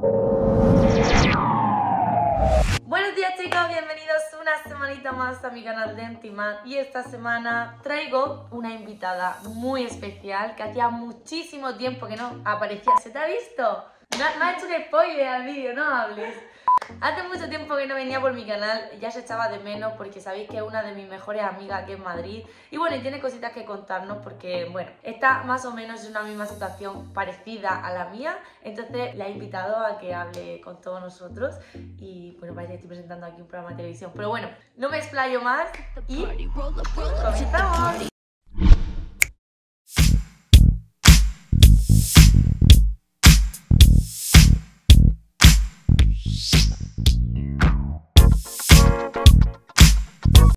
Buenos días chicos, bienvenidos una semanita más a mi canal de Entimat y esta semana traigo una invitada muy especial que hacía muchísimo tiempo que no aparecía. ¿Se te ha visto? Me ha hecho un spoiler al vídeo, no hables. Hace mucho tiempo que no venía por mi canal, ya se echaba de menos porque sabéis que es una de mis mejores amigas aquí en Madrid. Y bueno, y tiene cositas que contarnos porque bueno, está más o menos en una misma situación parecida a la mía, entonces la he invitado a que hable con todos nosotros. Y bueno, parece que estoy presentando aquí un programa de televisión, pero bueno, no me explayo más y comenzamos. Shh.